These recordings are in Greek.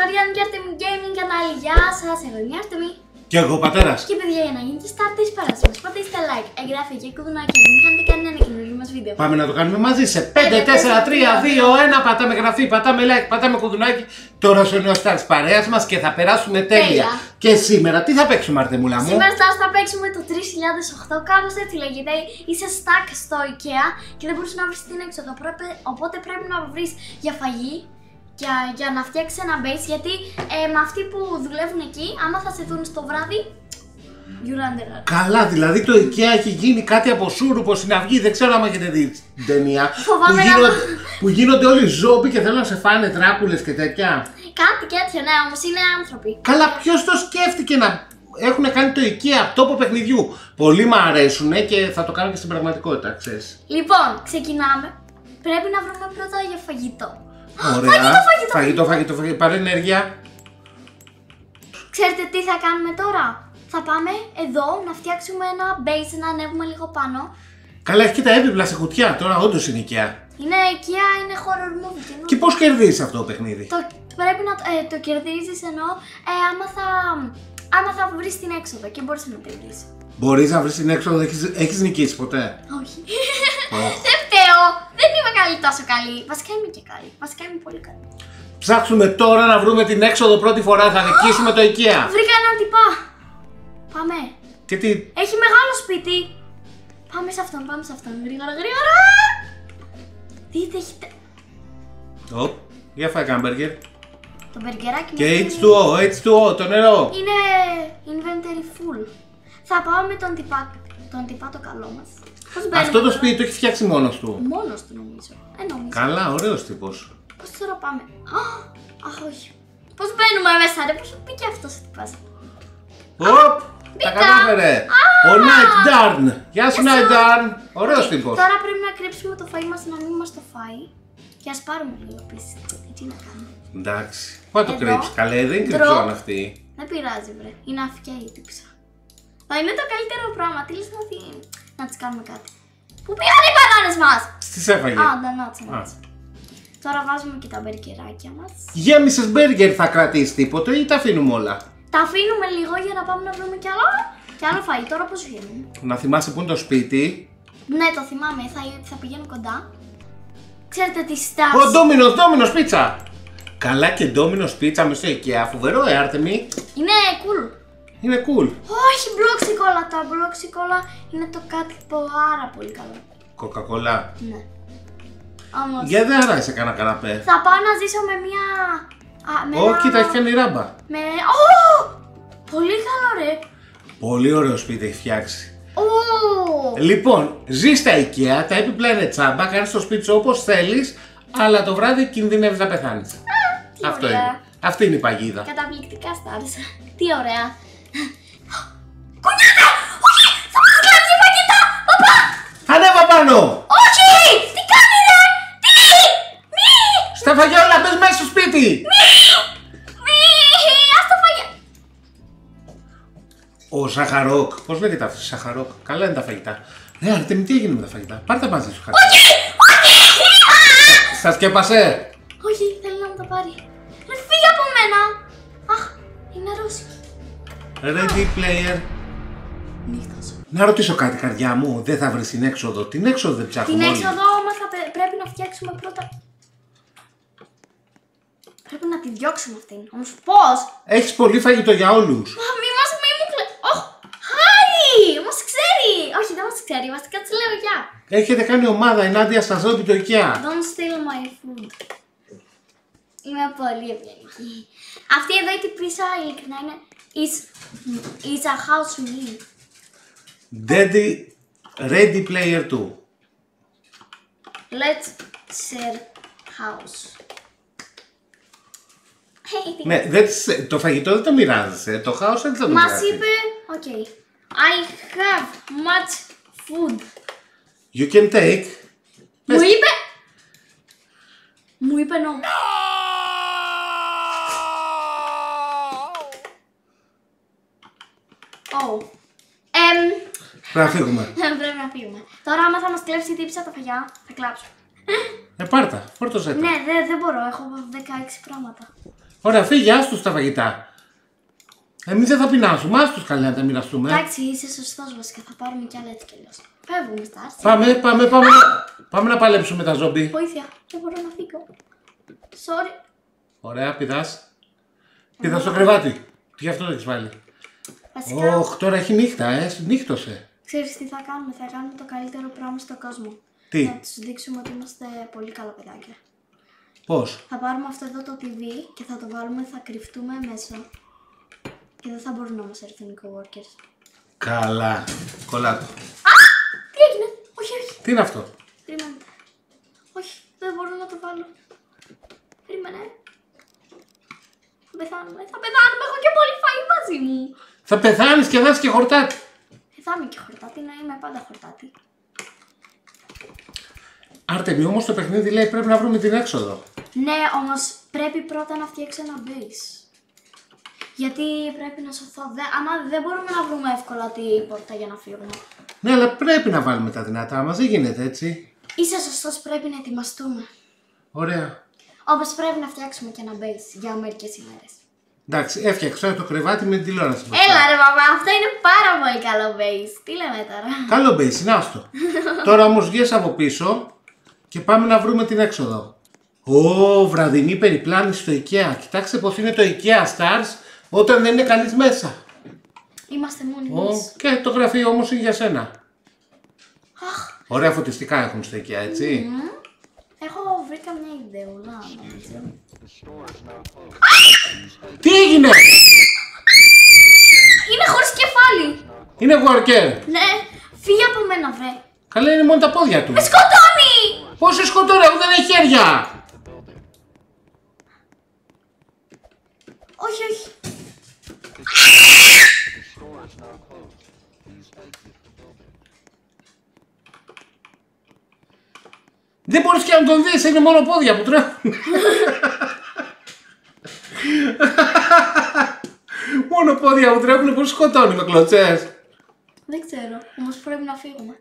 Victorian και Artemy Gaming κανάλι. Γεια σας, εγώ είμαι η Artemy. Και εγώ πατέρας. Και παιδιά, για να γίνετε start της παράστασης μα, πατήστε like, εγγραφή και κουδουνάκι να μην χάνετε κανένα καινούργιο μας βίντεο. Πάμε να το κάνουμε μαζί σε 5, 4, 3, 2, 1. Πατάμε γραφή, πατάμε like, πατάμε κουδουνάκι. Τώρα στο νέο star της παρέας μας και θα περάσουμε τέλεια. Τέλεια. Και σήμερα τι θα παίξουμε, Αρτεμούλα μου; Σήμερα Stars θα παίξουμε το 3008, κάπω έτσι λέγεται. Είσαι stuck στο IKEA και δεν μπορείς να βρεις την έξοδο. Πρέπει- Οπότε πρέπει να βρεις για φαγή για, για να φτιάξει ένα base. Γιατί ε, με αυτοί που δουλεύουν εκεί, άμα θα σε δουν στο βράδυ, you're under arrest. Καλά, δηλαδή το IKEA έχει γίνει κάτι από σούρουπο στην αυγή. Δεν ξέρω αν έχετε δει την ταινία. που, Φοβάμαι να- γίνονται, που γίνονται όλοι ζόμπι και θέλουν να σε φάνε δράκουλε και τέτοια. Κάτι τέτοιο, ναι, όμως είναι άνθρωποι. Καλά, ποιος το σκέφτηκε να έχουν κάνει το IKEA τόπο παιχνιδιού; Πολλοί μου αρέσουν και θα το κάνω και στην πραγματικότητα, ξέρεις. Λοιπόν, ξεκινάμε. Πρέπει να βρούμε πρώτα για φαγητό. Ωραία. Φαγητό, φαγητό, φαγητό, φαγητό, φαγητό. Πάρε ενέργεια. Ξέρετε τι θα κάνουμε τώρα; Θα πάμε εδώ να φτιάξουμε ένα base, να ανέβουμε λίγο πάνω. Καλά, έχει και τα έπιπλα σε κουτιά. Τώρα όντως είναι IKEA. Είναι IKEA, είναι horror movie. και Και πώς κερδίζεις αυτό το παιχνίδι; Το, πρέπει να το- ε, το κερδίζεις ενώ ε, άμα θα, άμα θα βρεις την έξοδο και μπορείς να την βρεις. Μπορείς να βρεις την έξοδο, έχεις νικήσει ποτέ; Όχι. Οχ. Δεν φταίω. Δεν είμαι καλή τόσο καλή. Βασικά είμαι και καλή. Βασικά είμαι πολύ καλή. Ψάξουμε τώρα να βρούμε την έξοδο πρώτη φορά. Θα νικήσουμε το IKEA. Βρήκα έναν τυπά. Πάμε. Και τι; Έχει μεγάλο σπίτι. Πάμε σε αυτόν, πάμε σε αυτόν. Γρήγορα, γρήγορα. Δείτε, έχει τε- Οπ, για φάει κάμπεργκερ. το μπεργκεράκι Και μας είναι- H2O, H2O, το νερό. Είναι inventory full. Θα πάω με τον τυπά, τον τυπά το καλό μας. Πώς μπαίνουμε Αυτό το τώρα; σπίτι το έχει φτιάξει μόνος του. Μόνος του νομίζω. Ε, νομίζω. Καλά, ωραίος τύπος. Πώς τώρα πάμε; Α, αχ, όχι. Πώς μπαίνουμε μέσα, ρε, πώς μπήκε αυτός ο τυπάς; Οπ, τα Μπήκα. κατάφερε. Ο Night Darn. Γεια σου, Night Darn. Ωραίος Οκ, τύπος. Τώρα πρέπει να κρύψουμε το φαΐ μας να μην μας το φάει. Και ας πάρουμε λίγο πίσω. Ε, τι να κάνουμε; Εντάξει. Πού το Εδώ. κρύψεις, καλέ, δεν Ντρο. κρυψόν αυτή. Δεν πειράζει, βρε. Είναι αυκιά η τύψα. Θα είναι το καλύτερο πράγμα. Τι λες να, τη... να τις κάνουμε κάτι. Πού πήγαν οι μπανάνες μας! Τι έφαγε. Α, ναι, νάτσε, νάτσε. Τώρα βάζουμε και τα μπερκεράκια μας. Γέμισες μπέργκερ θα κρατήσεις τίποτε ή τα αφήνουμε όλα; Τα αφήνουμε λίγο για να πάμε να βρούμε κι άλλο. Κι άλλο φαΐ. Τώρα πώς βγαίνουμε. Να θυμάσαι που είναι το σπίτι. Ναι, το θυμάμαι. Θα, θα πηγαίνω κοντά. Ξέρετε τη στάση. Ο Ντόμινος, Ντόμινος πίτσα. Καλά και Ντόμινος πίτσα με στο IKEA. Φοβερό, ε, Άρτεμι. Είναι cool. Είναι cool. Όχι, μπλοξικόλα. Τα μπλοξικόλα είναι το κάτι πάρα πολύ καλό. Κοκακολά. Ναι. Όμως, Για δεν άρασε κανένα καναπέ. θα πάω να ζήσω με μια... Α, με Όχι, ένα- κοίτα, έχει κάνει ράμπα. Με... Ω! Πολύ καλό ρε. Πολύ ωραίο σπίτι έχει φτιάξει. Ω! Λοιπόν, ζει στα IKEA, τα έπιπλα είναι τσάμπα, κάνεις το σπίτι σου όπως θέλεις, αλλά το βράδυ κινδυνεύεις να πεθάνεις. τι Αυτό ωραία. είναι. Αυτή είναι η παγίδα. Καταπληκτικά στάρισα. Τι ωραία. Κουνιάται! Όχι! Θα μας κλέψει φαγητά! Παπά! Ανέβα πάνω! Όχι! Τι κάνει ρε! Τι! Μη! Στα φαγιόλα, μπες μέσα στο σπίτι! Μη! Ας το φαγητά! Ο Σαχαρόκ. Πώς λέγεται αυτός, Σαχαρόκ; Καλά είναι τα φαγητά. Ναι, Αρτέμι, τι έγινε με τα φαγητά; Πάρτε μαζί σου χαρτί. Σα σκέπασε; Όχι, θέλει να μου τα πάρει. Ρε φύγε από μένα! Αχ, είναι ρώσικη. Ready player. Νύχτα σου. Να ρωτήσω κάτι, καρδιά μου. Δεν θα βρεις την έξοδο. Την έξοδο δεν ψάχνουμε. Την όλοι. έξοδο όμως θα πε- πρέπει να φτιάξουμε πρώτα. Πρέπει να τη διώξουμε αυτήν. Όμως πώς! Έχεις πολύ φαγητό για όλους. Μα μη μας μη μου κλε... Ωχ! Χάρη! Μας ξέρει! Όχι, δεν μας ξέρει. Βασικά της λέω γεια. Έχετε κάνει ομάδα ενάντια στα ζώδια του IKEA. Don't steal my food. Είμαι πολύ ευγενική. Αυτή εδώ η τυπίσα ειλικρινά είναι... Is, is a house me. Daddy, ready player 2. Let's share house. Hey, τι Ναι, δεν τις- το φαγητό δεν το μοιράζεσαι. Το χάο δεν θα το Μας μοιράζεσαι. είπε, ok, I have much food. You can take. Μου είπε, μου είπε no. Oh. Εμ, Πρέπει να φύγουμε. πρέπει να φύγουμε. Τώρα άμα θα μας κλέψει η τύψη τα φαγιά, θα κλάψω. Ε, πάρτα, φόρτωσέ τα. Ναι, δεν δεν μπορώ, έχω 16 πράγματα. Ωραία, φύγε, άστο τα φαγητά. Εμείς δεν θα πεινάσουμε, άστο καλέ να τα μοιραστούμε. Εντάξει, είσαι σωστός βασικά. Θα πάρουμε κι άλλα έτσι κι αλλιώς. Φεύγουμε στα άρθρα. Πάμε, πάμε, πάμε, να- πάμε να παλέψουμε τα ζόμπι. Βοήθεια, δεν μπορώ να φύγω. Sorry. Ωραία, πηδάς. Πηδάς στο κρεβάτι. Τι γι' αυτό το έχεις βάλει. Βασικά, Ωχ, τώρα έχει νύχτα, ε, νύχτωσε. ξέρεις τι θα κάνουμε. Θα κάνουμε το καλύτερο πράγμα στον κόσμο. Τι, Θα τους δείξουμε ότι είμαστε πολύ καλά παιδάκια. πώς; Θα πάρουμε αυτό εδώ το TV και θα το βάλουμε, θα κρυφτούμε μέσα. Και δεν θα μπορούν να μας έρθουν οι coworkers. Καλά. Κολλάτο. Τι έγινε! Όχι, όχι. Τι είναι αυτό; Περίμενε. Όχι, δεν μπορώ να το βάλω. Περίμενε. Θα πεθάνουμε, θα πεθάνουμε. Έχω και πολύ φαΐ μαζί μου. Θα πεθάνεις και δάσει και χορτάτι. Ε, θα είμαι και χορτάτη, να είμαι πάντα χορτάτη. Άρτεμι, όμως το παιχνίδι λέει πρέπει να βρούμε την έξοδο. Ναι, όμως πρέπει πρώτα να φτιάξω ένα base. Γιατί πρέπει να σωθώ. Δε, άμα δεν μπορούμε να βρούμε εύκολα την πόρτα για να φύγουμε. Ναι, αλλά πρέπει να βάλουμε τα δυνατά μα, δεν γίνεται έτσι. Είσαι σωστός, πρέπει να ετοιμαστούμε. Ωραία. Όπως πρέπει να φτιάξουμε και ένα base για μερικές ημέρες. Εντάξει, έφτιαξα τώρα το κρεβάτι με την τηλεόραση. μπροστά. Έλα ρε μαμά, αυτό είναι πάρα πολύ καλό base. Τι λέμε τώρα; Καλό base, είναι άστο. Τώρα όμως βγες από πίσω και πάμε να βρούμε την έξοδο. Ω, βραδινή περιπλάνηση στο IKEA. Κοιτάξτε πως είναι το IKEA Stars όταν δεν είναι κανείς μέσα. Είμαστε μόνοι Ω, μας. και το γραφείο όμως είναι για σένα. Αχ, Ωραία φωτιστικά έχουν στο IKEA, έτσι. μ. Έχω βρήκα μια ιδεούλα. Νομίζω. Τι έγινε! Είναι χωρίς κεφάλι. Είναι worker. Ναι, φύγε από μένα βρε. Καλά είναι μόνο τα πόδια του. Με σκοτώνει. Πώς σε σκοτώνει, αφού δεν έχει χέρια. Όχι, όχι. Δεν μπορείς και να τον δεις, είναι μόνο πόδια που τρέχουν. μόνο πόδια που τρέχουν που σκοτώνει με κλωτσές. Δεν ξέρω, όμως πρέπει να φύγουμε.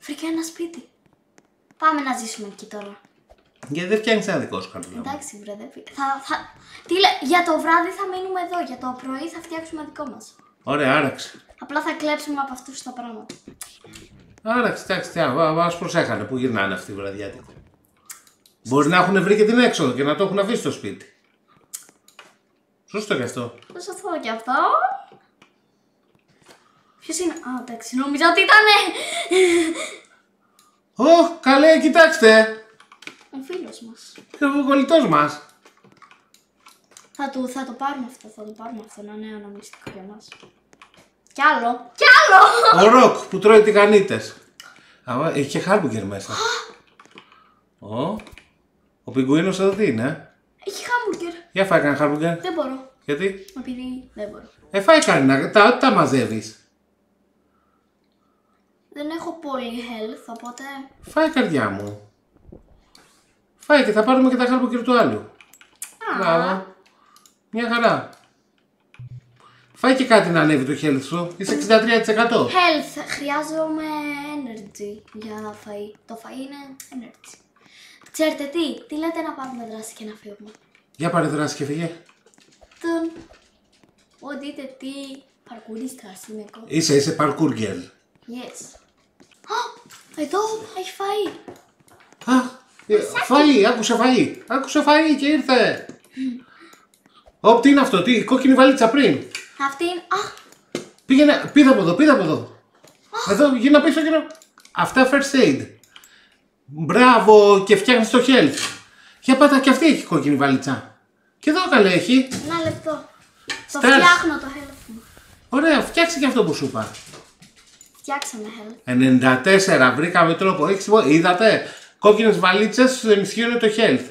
Βρήκα ένα σπίτι. Πάμε να ζήσουμε εκεί τώρα. Γιατί δεν φτιάχνεις ένα δικό σου καρδούλα. μου. Εντάξει, βρε, δεν φύγα. Θα, θα... Τι λέ... Για το βράδυ θα μείνουμε εδώ. Για το πρωί θα φτιάξουμε δικό μας. Ωραία, άραξε. Απλά θα κλέψουμε από αυτούς τα πράγματα. Άραξε, εντάξει, τι άλλο, ας προσέχανε που γυρνάνε αυτή η βραδιάτικη. Μπορείς να έχουν βρει και την έξοδο και να το έχουν αφήσει στο σπίτι. Σωστό και αυτό; Θα σωθώ κι αυτό; Ποιος είναι; Α, εντάξει, νόμιζα ότι ήταν. Ω, καλέ, κοιτάξτε. Ο φίλος μας. Ο κολλητός μας. Θα, του, θα το πάρουμε αυτό, θα το πάρουμε αυτό να είναι ένα μυστικό για μας. Κι άλλο. Κι άλλο! Ο Ροκ που τρώει τηγανίτες. Α, έχει και χάρμπουγκερ μέσα. Ω, ο πιγκουίνος εδώ τι είναι. ε; Έχει χάμπουργκερ. Για φάει κανένα χάρμπουγκερ. Δεν μπορώ. Γιατί; Επειδή δεν μπορώ. Ε, φάει κανένα, τα, τα μαζεύεις. Δεν έχω πολύ health, οπότε. Φάει καρδιά μου. Φάει και θα πάρουμε και τα χάρμπουγκερ του άλλου. Α, Μπράβο. Μια χαρά. Φάει και κάτι να ανέβει το health σου. Είσαι 63%. Health. Χρειάζομαι energy για φαΐ. Το φαΐ είναι energy. Ξέρετε τι, τι λέτε να πάρουμε δράση και να φύγουμε; Για πάρε δράση και φύγε. Τον. Ω, δείτε τι παρκουρίστας είμαι εγώ. Είσαι, είσαι parkour girl. Yes. Α, εδώ έχει φαΐ. Α, ε, φαΐ, άκουσε φαΐ. Άκουσε φαΐ και ήρθε. Ω, τι είναι αυτό, τι, κόκκινη βαλίτσα πριν. Αυτή είναι. Α, Πήγαινε, πήδα από εδώ, πήδα από εδώ. Εδώ, γίνα πίσω, γίνα. Αυτά first aid. Μπράβο και φτιάχνεις το health. Για πάτα και αυτή έχει κόκκινη βαλίτσα. Και εδώ καλέ έχει. ένα λεπτό. Το Στέλ. φτιάχνω το health μου. Ωραία, φτιάξε και αυτό που σου είπα. Φτιάξαμε health. 94, βρήκαμε τρόπο. Έχεις, είδατε, κόκκινες βαλίτσες σου ενισχύουν το health.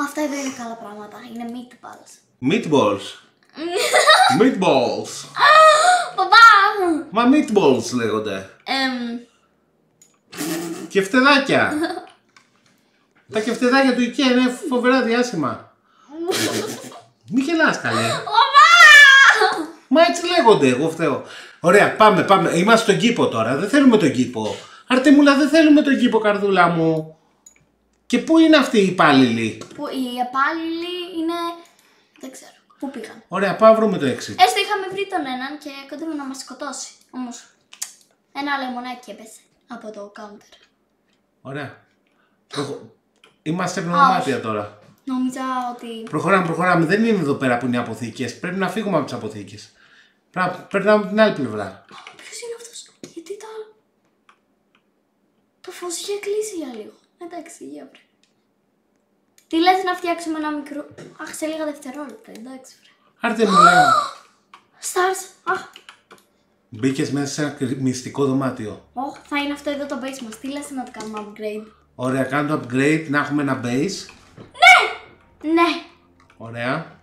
Αυτά εδώ είναι καλά πράγματα. Είναι meatballs. Meatballs. Meatballs. Παπά! Μα meatballs λέγονται. Εμ, Και φτεδάκια. Τα κεφτεδάκια του IKEA είναι φοβερά διάσημα. Μη γελάς καλέ. Παπά! Μα έτσι λέγονται, εγώ φταίω. Ωραία, πάμε, πάμε. Είμαστε στον κήπο τώρα. Δεν θέλουμε τον κήπο. Αρτεμούλα, δεν θέλουμε τον κήπο, καρδούλα μου. Και πού είναι αυτοί οι υπάλληλοι; Που οι υπάλληλοι είναι Δεν ξέρω. Πού πήγαν. Ωραία, πάμε βρούμε το exit. Έστω είχαμε βρει τον έναν και κοντεύει να μας σκοτώσει. Όμως ένα λεμονάκι έπεσε από το counter. Ωραία. Προχω- Είμαστε πνευματία τώρα. Νόμιζα ότι. Προχωράμε, προχωράμε. Δεν είναι εδώ πέρα που είναι οι αποθήκες. Πρέπει να φύγουμε από τις αποθήκες. Πρέπει να περνάμε από την άλλη πλευρά. Ποιος είναι αυτός, Γιατί τα. Το φως είχε κλείσει για λίγο. Εντάξει, για βρε. Τι λες να φτιάξουμε ένα μικρό. Αχ, σε λίγα δευτερόλεπτα, εντάξει, βρε. Άρτε μου λέω. Stars. Αχ, Μπήκες μέσα σε ένα κρυ- μυστικό δωμάτιο. Ωχ, θα είναι αυτό εδώ το base μας. Τι λες να το κάνουμε upgrade; Ωραία, κάνω το upgrade, να έχουμε ένα base. Ναι! Ωραία.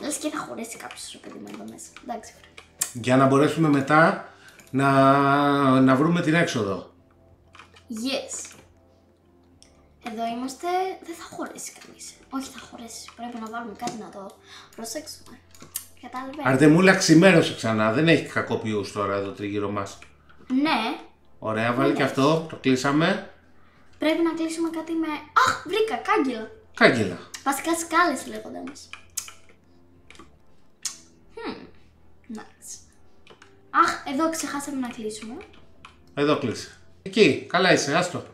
Λες και θα χωρέσει κάποιος ρε παιδί μου εδώ μέσα. Εντάξει, βρε. Για να μπορέσουμε μετά να, να βρούμε την έξοδο. Yes. Εδώ είμαστε. Δεν θα χωρέσει κανείς. Όχι, θα χωρέσει. Πρέπει να βάλουμε κάτι να το προσέξουμε. Κατάλαβες; Αρτεμούλα ξημέρωσε ξανά. Δεν έχει κακοποιούς τώρα εδώ τριγύρω μας. Ναι, Ωραία, βάλει και αυτό. Το κλείσαμε. πρέπει να κλείσουμε κάτι με. Αχ, βρήκα κάγκελα. Κάγκελα. Βασικά σκάλες λέγονται μας. Hm. Nice. Αχ, εδώ ξεχάσαμε να κλείσουμε. Εδώ κλείσε. Εκεί, καλά είσαι, άστο.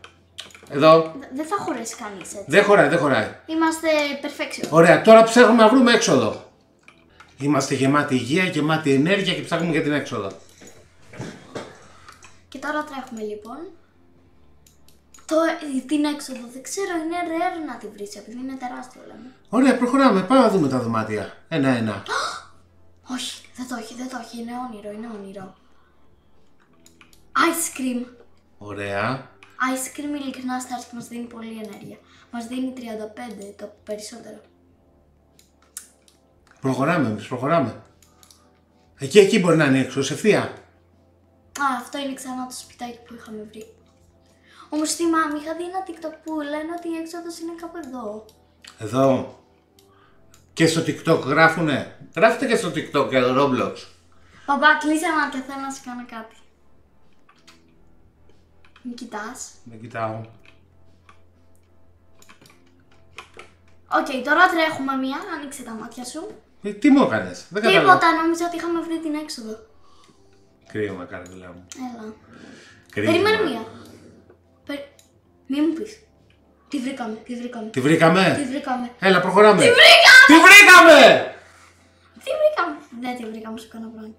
Εδώ. Δε- Δεν θα χωρέσει κανείς έτσι. Δεν χωράει, δεν χωράει. Είμαστε perfection. Ωραία, τώρα ψάχνουμε να βρούμε έξοδο. Είμαστε γεμάτοι υγεία, γεμάτοι ενέργεια και ψάχνουμε για την έξοδο. Και τώρα τρέχουμε λοιπόν. Το, την έξοδο δεν ξέρω, είναι rare να τη βρεις επειδή είναι τεράστιο λέμε. Ωραία, προχωράμε. Πάμε να δούμε τα δωμάτια. Ένα-ένα. Όχι, δεν το έχει, δεν το έχει, είναι όνειρο, είναι όνειρο. Ice cream. Ωραία. Ice cream ειλικρινά stars μας δίνει πολύ ενέργεια. Μας δίνει 35 το περισσότερο. Προχωράμε εμείς, προχωράμε. Εκεί, εκεί μπορεί να είναι έξω, σε ευθεία. Α, αυτό είναι ξανά το σπιτάκι που είχαμε βρει. Όμως θυμάμαι, είχα δει ένα TikTok που λένε ότι η έξοδος είναι κάπου εδώ. Εδώ. Και στο TikTok γράφουνε. Γράφτε και στο TikTok και το Roblox. Παπά, κλείσε ένα και θέλω να σου κάνω κάτι. Μην κοιτάς. Δεν κοιτάω. Οκ, τώρα τρέχουμε μία, ανοίξε τα μάτια σου. Ε, τι μου έκανες, δεν κατάλαβα. Τίποτα, νόμιζα ότι είχαμε βρει την έξοδο. Κρύο με κάνει δουλειά μου. Έλα. Κρύο. Περιμένε μία. Περι... Μη μου πεις. Τι βρήκαμε, τι βρήκαμε. Τη βρήκαμε; Τι βρήκαμε. Έλα, προχωράμε. Τι βρήκαμε! Τι βρήκαμε! Τι βρήκαμε. Δεν τη βρήκαμε, σου κάνω πράγμα.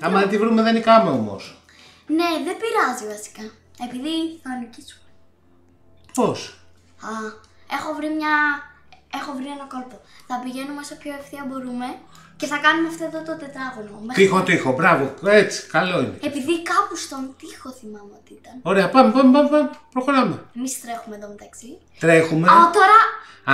Άμα δεν τη βρούμε δεν νικάμε όμως. Ναι, δεν πειράζει βασικά. Επειδή θα νικήσουμε. Πώς; Α, έχω βρει μια... Έχω βρει ένα κόλπο. Θα πηγαίνουμε όσο πιο ευθεία μπορούμε και θα κάνουμε αυτό εδώ το τετράγωνο. Μέχρι- Τείχο, τείχο, μπράβο. Έτσι, καλό είναι. Επειδή κάπου στον τοίχο θυμάμαι ότι ήταν. Ωραία, πάμε, πάμε, πάμε, πάμε. Προχωράμε. Εμείς τρέχουμε εδώ μεταξύ. Τρέχουμε. Α, τώρα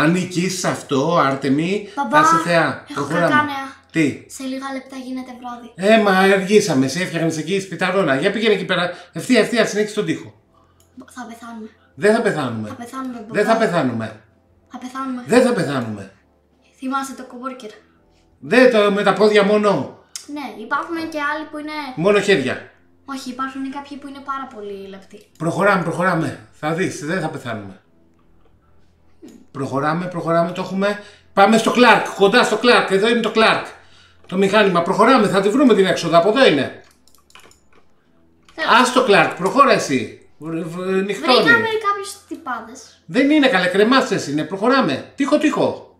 Αν νικήσεις αυτό, Άρτεμι, Μπαμπά, θα είσαι θεά. έχω κακά νέα. Τι; σε λίγα λεπτά γίνεται βράδυ. Ε, μα αργήσαμε. Σε έφτιαχνες εκεί σπιταρόνα. Για πήγαινε εκεί πέρα. Ευθεία, ευθεία, συνέχισε τον τοίχο. Θα πεθάνουμε. Δεν θα πεθάνουμε. Θα πεθάνουμε, μπαμπά. Δεν θα πεθάνουμε. Θα πεθάνουμε. Δεν θα πεθάνουμε. Θυμάσαι το κομπόρκερ. Δεν το με τα πόδια μόνο. Ναι, υπάρχουν και άλλοι που είναι. Μόνο χέρια. Όχι, υπάρχουν κάποιοι που είναι πάρα πολύ λεπτοί. Προχωράμε, προχωράμε. Θα δεις, δεν θα πεθάνουμε. Προχωράμε, προχωράμε, το έχουμε. Πάμε στο Clark, κοντά στο Clark. Εδώ είναι το Clark. Το μηχάνημα. Προχωράμε, θα τη βρούμε την έξοδο. Από εδώ είναι. Α το Clark, προχώρα εσύ. Βρ- βρ- Νυχτώνει. Βρήκαμε κάποιου τυπάδες. Δεν είναι καλέ, κρεμάστες είναι. Προχωράμε. Τύχο, τύχο.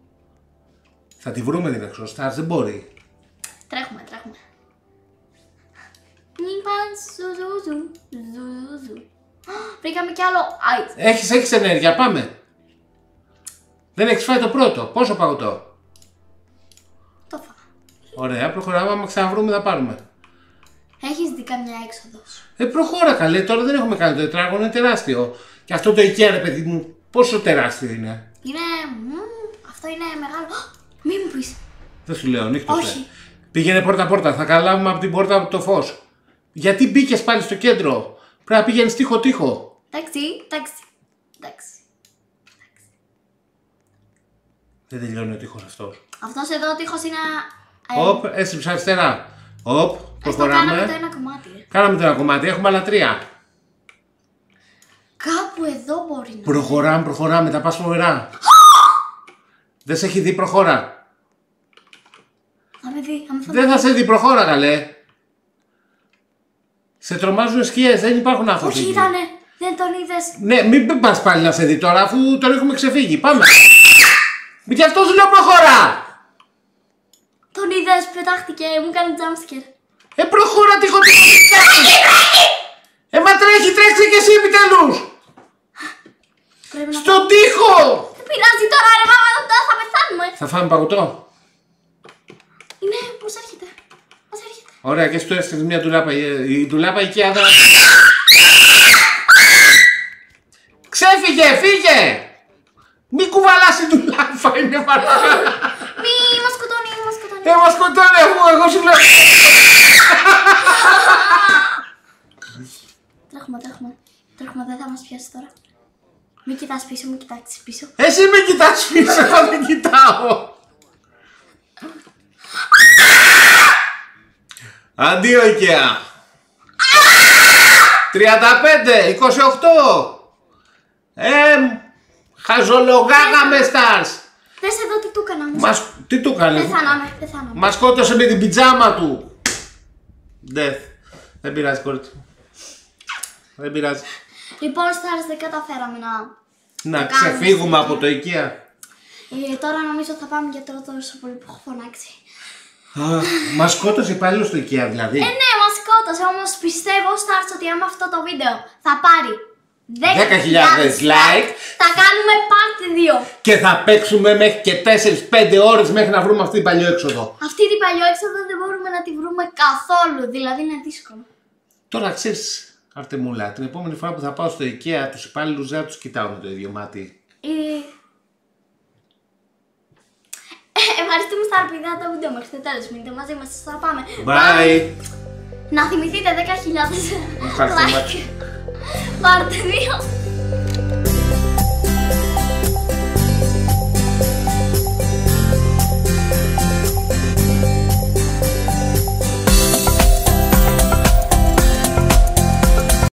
Θα τη βρούμε την έξοδο. Stars, δεν μπορεί. Τρέχουμε, τρέχουμε. Μην πας, ζου, ζου, ζου, ζου, ζου, ζου. Α, Βρήκαμε κι άλλο ice. Έχεις, έχεις ενέργεια, πάμε. Δεν έχεις φάει το πρώτο. Πόσο παγωτό; Το φάγα. Ωραία, προχωράμε. Άμα ξαναβρούμε, θα πάρουμε. Έχεις δει καμιά έξοδος; Ε, προχώρα καλέ, τώρα δεν έχουμε κάνει το τετράγωνο, είναι τεράστιο. Και αυτό το IKEA, ρε παιδί μου, πόσο τεράστιο είναι. Είναι. μμμ, αυτό είναι μεγάλο. Α, Μη μου πεις. Δεν σου λέω, νύχτωσε. Όχι. Πήγαινε πόρτα-πόρτα, θα καλάβουμε από την πόρτα το φως. Γιατί μπήκες πάλι στο κέντρο; Πρέπει να πηγαίνεις τείχο-τείχο. Εντάξει, εντάξει. Εντάξει. Δεν τελειώνει ο τείχος αυτός. Αυτός εδώ ο τείχος είναι. ε, Οπ, έστριψε αριστερά. Οπ, ας το κάναμε το προχωράμε. ένα κομμάτι. ρε. Κάναμε το ένα κομμάτι, έχουμε άλλα τρία. Κάπου εδώ μπορεί να. Προχωράμε, προχωράμε, τα πας φοβερά. Δεν σε έχει δει, προχώρα. Θα με δει, αν θα Δεν θα σε δει, προχώρα, καλέ. Σε τρομάζουν σκιές, δεν υπάρχουν άνθρωποι. Όχι, εκεί. ήτανε. Δεν τον είδες. Ναι, μην πας πάλι να σε δει τώρα, αφού τον έχουμε ξεφύγει. Πάμε. Μην κι αυτός σου λέω προχωρά. Τον είδε, πετάχτηκε, μου κάνει jumpscare. Ε, προχώρα τυχο τυχο. Ε, μα τρέχει, τρέξε κι εσύ επιτέλους. Πρέπει να. Στον τοίχο. Δεν πειράζει τώρα, ρε μάμα, τώρα θα πεθάνουμε. Θα φάμε παγωτό. Είναι, πώς έρχεται. Πώς έρχεται. Ωραία, και στο έστειλες μια ντουλάπα. Η η ντουλάπα εκεί άδρα. Ξέφυγε, φύγε! Μη κουβαλάς την ντουλάπα, είναι παρακαλώ. Μη μα σκοτώνει, μη μα σκοτώνει. Ε, μας σκοτώνει εγώ, εγώ σου λέω. Τρέχουμε, τρέχουμε. Τρέχουμε, δεν θα μας πιάσει τώρα. Μην κοιτάς πίσω, μην κοιτάξεις πίσω. Εσύ με κοιτάς πίσω, εγώ δεν κοιτάω. Αντίο IKEA. 35, 28. Εμ, χαζολογάγαμε stars. Δες εδώ τι του έκανα όμως. Μας, τι του έκανες; Πεθάναμε, πεθάναμε. Μας σκότωσε με την πιτζάμα του. Death. Δεν πειράζει κόρη μου. Δεν πειράζει. Λοιπόν, Stars δεν καταφέραμε να... Να κάνουμε ξεφύγουμε στο από το IKEA. Ε, τώρα νομίζω θα πάμε για τώρα τόσο πολύ που έχω φωνάξει. Μας σκότωσε πάλι στο IKEA δηλαδή. Ε, ναι, μας σκότωσε, όμως πιστεύω, Stars, ότι άμα αυτό το βίντεο θα πάρει 10.000 like. θα κάνουμε part 2. Και θα παίξουμε μέχρι και 4-5 ώρες μέχρι να βρούμε αυτή την παλιό Αυτή την παλιόεξοδο δεν μπορούμε να τη βρούμε καθόλου, δηλαδή είναι δύσκολο. Τώρα ξέρεις, Αρτεμούλα, την επόμενη φορά που θα πάω στο IKEA, τους υπάλληλους δεν θα τους κοιτάω με το ίδιο μάτι. Ε... Ευχαριστούμε στα αρπιδά το βίντεο μέχρι το τέλος. Μείνετε μαζί μας, θα πάμε. Bye! Να θυμηθείτε 10.000 Ευχαριστούμε. like. Parte Dios.